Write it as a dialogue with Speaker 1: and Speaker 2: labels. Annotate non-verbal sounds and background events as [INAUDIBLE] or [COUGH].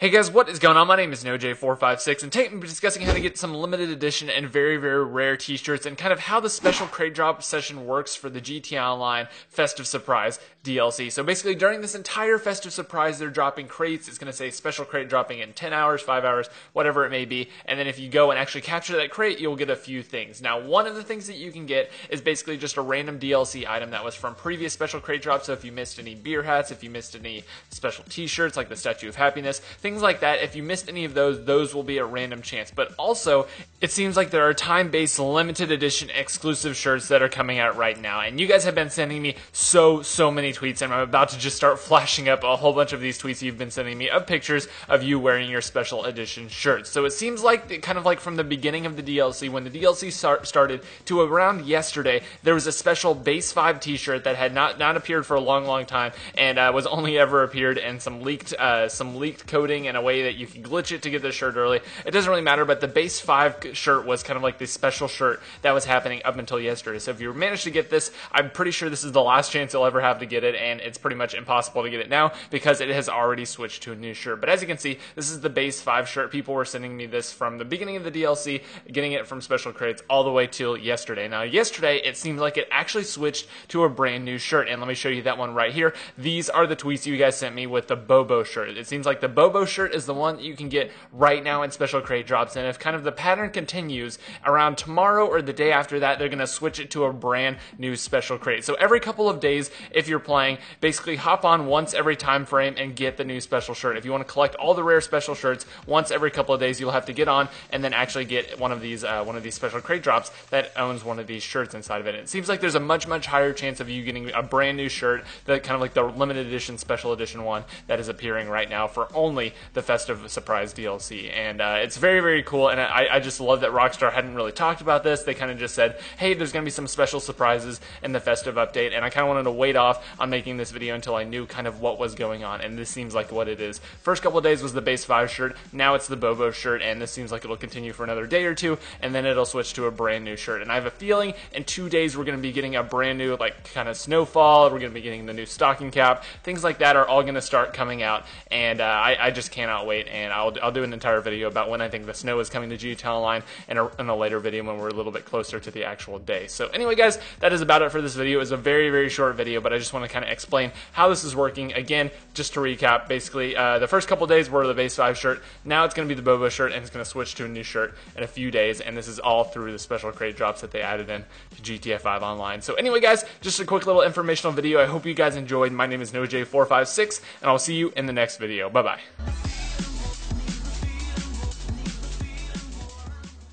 Speaker 1: Hey guys, what is going on? My name is NoahJ456, and today be discussing how to get some limited edition and very, very rare t-shirts and kind of how the special crate drop session works for the GTA Online Festive Surprise DLC. So basically, during this entire Festive Surprise, they're dropping crates. It's going to say special crate dropping in 10 hours, 5 hours, whatever it may be. And then if you go and actually capture that crate, you'll get a few things. Now, one of the things that you can get is basically just a random DLC item that was from previous special crate drops. So if you missed any beer hats, if you missed any special t-shirts like the Statue of Happiness, things like that. If you missed any of those, those will be a random chance. But also, it seems like there are time based limited edition exclusive shirts that are coming out right now. And you guys have been sending me so, so many tweets, and I'm about to just start [LAUGHS] flashing up a whole bunch of these tweets you've been sending me of pictures of you wearing your special edition shirts. So it seems like, kind of like from the beginning of the DLC, when the DLC start, started to around yesterday, there was a special base 5 t shirt that had not, not appeared for a long, long time and uh, was only ever appeared in some leaked, uh, some leaked coding and a way that you can glitch it to get the shirt early. It doesn't really matter, but the base 5 shirt was kind of like the special shirt that was happening up until yesterday. So if you managed to get this, I'm pretty sure this is the last chance you'll ever have to get it, and it's pretty much impossible to get it now because it has already switched to a new shirt. But as you can see, this is the base 5 shirt. People were sending me this from the beginning of the DLC, getting it from special crates all the way till yesterday. Now, yesterday, it seemed like it actually switched to a brand new shirt, and let me show you that one right here. These are the tweets you guys sent me with the Bobo shirt. It seems like the Bobo shirt is the one that you can get right now in special crate drops. And if kind of the pattern continues around tomorrow or the day after that, they're going to switch it to a brand new special crate. So every couple of days, if you're playing, basically hop on once every time frame and get the new special shirt. If you want to collect all the rare special shirts once every couple of days, you'll have to get on and then actually get one of these uh, one of these special crate drops that owns one of these shirts inside of it. it seems like there's a much much higher chance of you getting a brand new shirt that kind of like the limited edition special edition one that is appearing right now for only the festive surprise DLC, and uh, it's very very cool. And I, I just love that Rockstar hadn't really talked about this. They kind of just said, "Hey, there's going to be some special surprises in the festive update," and I kind of wanted to wait off on making this video until I knew kind of what was going on. And this seems like what it is. First couple days was the base five shirt. Now it's the Bobo shirt, and this seems like it'll continue for another day or two, and then it'll switch to a brand new shirt. And I have a feeling in two days we're going to be getting a brand new like kind of snowfall. We're going to be getting the new stocking cap. Things like that are all going to start coming out, and uh, I, I just cannot wait. And I'll I'll do an entire video about when I think the snow is coming to GTA Online in a, in a later video when we're a little bit closer to the actual day. So anyway, guys, that is about it for this video. It was a very, very short video, but I just want to kind of explain how this is working. Again, just to recap, basically, uh, the first couple days were the base 5 shirt. Now it's going to be the Bobo shirt, and it's going to switch to a new shirt in a few days, and this is all through the special crate drops that they added in to GTA 5 Online. So anyway, guys, just a quick little informational video. I hope you guys enjoyed. My name is NoahJ456, and I'll see you in the next video. Bye-bye.